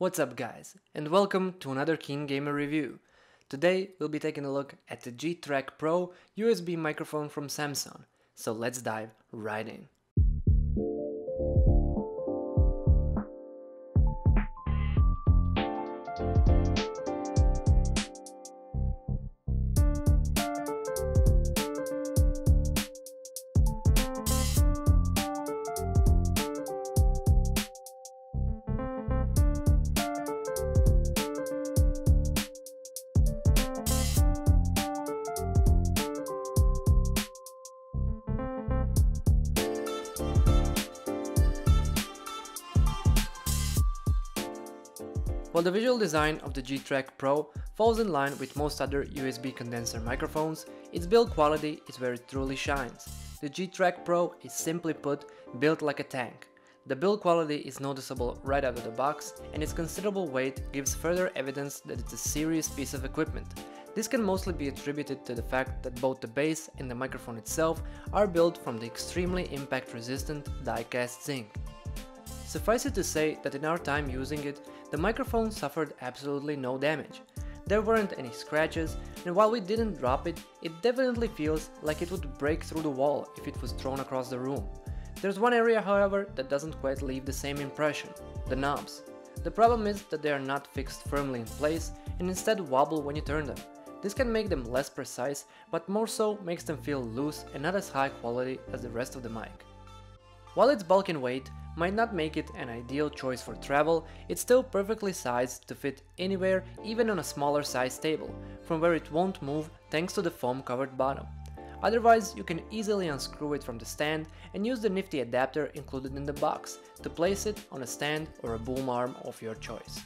What's up guys, and welcome to another Keen Gamer review. Today we'll be taking a look at the G-Track Pro USB microphone from Samson, so let's dive right in. While the visual design of the G-Track Pro falls in line with most other USB condenser microphones, its build quality is where it truly shines. The G-Track Pro is simply put, built like a tank. The build quality is noticeable right out of the box, and its considerable weight gives further evidence that it's a serious piece of equipment. This can mostly be attributed to the fact that both the base and the microphone itself are built from the extremely impact resistant die-cast zinc. Suffice it to say that in our time using it, the microphone suffered absolutely no damage. There weren't any scratches, and while we didn't drop it, it definitely feels like it would break through the wall if it was thrown across the room. There's one area however that doesn't quite leave the same impression, the knobs. The problem is that they are not fixed firmly in place and instead wobble when you turn them. This can make them less precise, but more so makes them feel loose and not as high quality as the rest of the mic. While its bulk and weight might not make it an ideal choice for travel, it's still perfectly sized to fit anywhere even on a smaller size table, from where it won't move thanks to the foam covered bottom. Otherwise, you can easily unscrew it from the stand and use the nifty adapter included in the box to place it on a stand or a boom arm of your choice.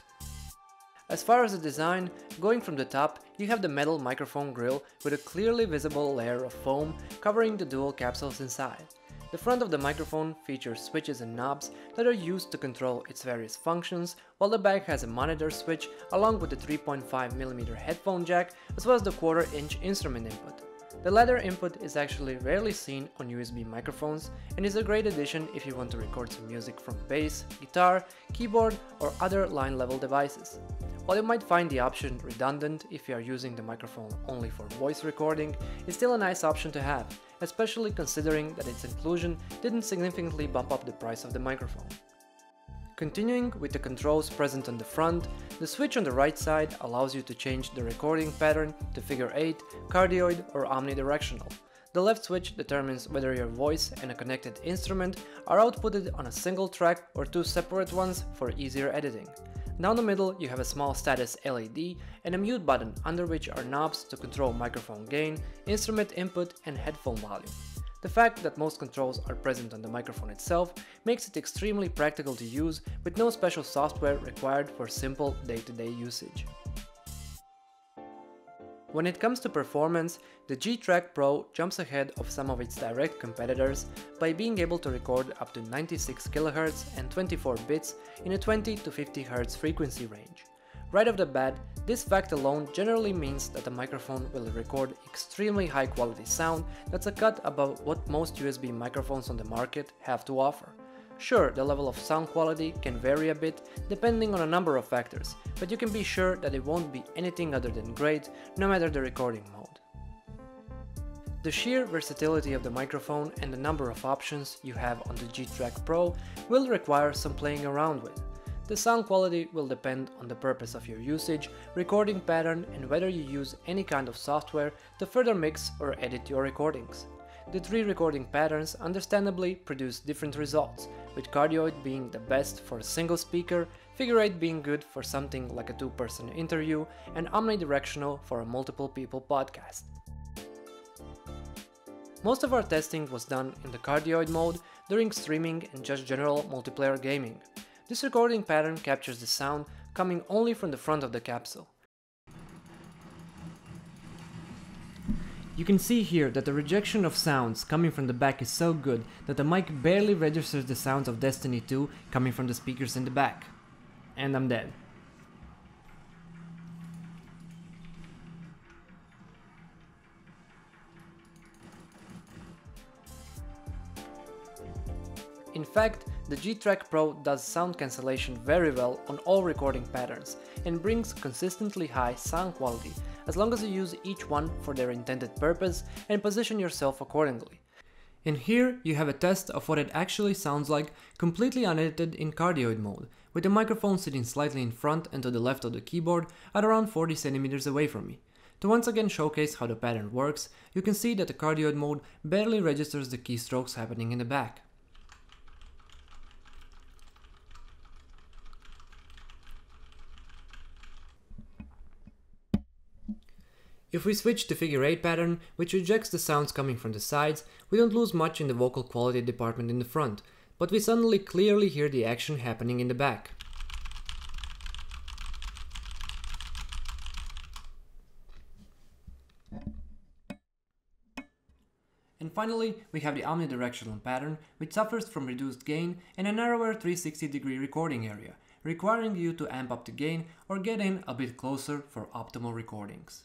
As far as the design, going from the top, you have the metal microphone grill with a clearly visible layer of foam covering the dual capsules inside. The front of the microphone features switches and knobs that are used to control its various functions, while the back has a monitor switch along with the 3.5mm headphone jack as well as the quarter inch instrument input. The latter input is actually rarely seen on USB microphones and is a great addition if you want to record some music from bass, guitar, keyboard or other line level devices. While you might find the option redundant if you are using the microphone only for voice recording, it's still a nice option to have, especially considering that its inclusion didn't significantly bump up the price of the microphone. Continuing with the controls present on the front, the switch on the right side allows you to change the recording pattern to figure 8, cardioid or omnidirectional. The left switch determines whether your voice and a connected instrument are outputted on a single track or two separate ones for easier editing. Down the middle you have a small status LED and a mute button under which are knobs to control microphone gain, instrument input and headphone volume. The fact that most controls are present on the microphone itself makes it extremely practical to use with no special software required for simple day-to-day -day usage. When it comes to performance, the G-Track Pro jumps ahead of some of its direct competitors by being able to record up to 96 kHz and 24 bits in a 20 to 50 Hz frequency range. Right off the bat, this fact alone generally means that the microphone will record extremely high quality sound that's a cut above what most USB microphones on the market have to offer. Sure, the level of sound quality can vary a bit depending on a number of factors, but you can be sure that it won't be anything other than great no matter the recording mode. The sheer versatility of the microphone and the number of options you have on the G-Track Pro will require some playing around with. The sound quality will depend on the purpose of your usage, recording pattern and whether you use any kind of software to further mix or edit your recordings. The three recording patterns understandably produce different results, with cardioid being the best for a single speaker, figure 8 being good for something like a two-person interview, and omnidirectional for a multiple people podcast. Most of our testing was done in the cardioid mode during streaming and just general multiplayer gaming. This recording pattern captures the sound coming only from the front of the capsule. You can see here that the rejection of sounds coming from the back is so good that the mic barely registers the sounds of Destiny 2 coming from the speakers in the back. And I'm dead. In fact, the G-Track Pro does sound cancellation very well on all recording patterns and brings consistently high sound quality as long as you use each one for their intended purpose and position yourself accordingly. And here you have a test of what it actually sounds like completely unedited in cardioid mode, with the microphone sitting slightly in front and to the left of the keyboard at around 40 centimeters away from me. To once again showcase how the pattern works, you can see that the cardioid mode barely registers the keystrokes happening in the back. If we switch to figure 8 pattern, which rejects the sounds coming from the sides, we don't lose much in the vocal quality department in the front, but we suddenly clearly hear the action happening in the back. And finally, we have the omnidirectional pattern, which suffers from reduced gain and a narrower 360 degree recording area, requiring you to amp up the gain or get in a bit closer for optimal recordings.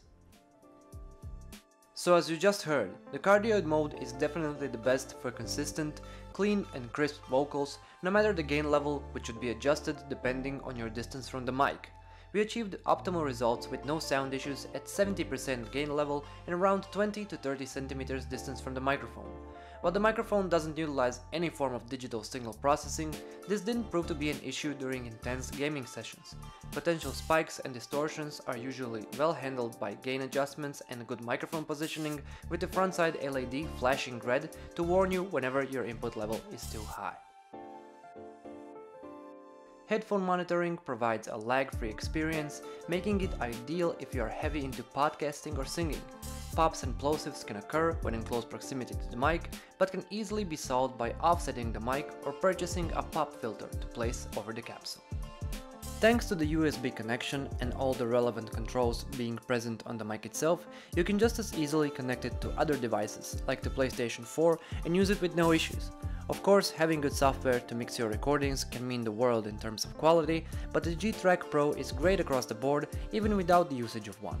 So as you just heard, the cardioid mode is definitely the best for consistent, clean and crisp vocals, no matter the gain level which should be adjusted depending on your distance from the mic. We achieved optimal results with no sound issues at 70% gain level and around 20 to 30 centimeters distance from the microphone. While the microphone doesn't utilize any form of digital signal processing, this didn't prove to be an issue during intense gaming sessions. Potential spikes and distortions are usually well handled by gain adjustments and good microphone positioning with the front side LED flashing red to warn you whenever your input level is too high. Headphone monitoring provides a lag-free experience, making it ideal if you are heavy into podcasting or singing. Pops and plosives can occur when in close proximity to the mic, but can easily be solved by offsetting the mic or purchasing a pop filter to place over the capsule. Thanks to the USB connection and all the relevant controls being present on the mic itself, you can just as easily connect it to other devices, like the PlayStation 4, and use it with no issues. Of course, having good software to mix your recordings can mean the world in terms of quality, but the G-Track Pro is great across the board, even without the usage of one.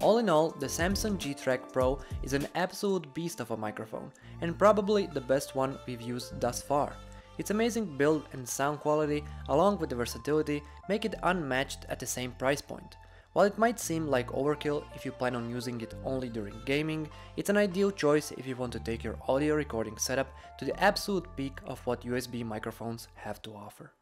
All in all, the Samson G-Track Pro is an absolute beast of a microphone, and probably the best one we've used thus far. Its amazing build and sound quality, along with the versatility, make it unmatched at the same price point. While it might seem like overkill if you plan on using it only during gaming, it's an ideal choice if you want to take your audio recording setup to the absolute peak of what USB microphones have to offer.